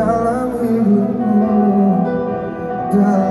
dalam hidupmu dalam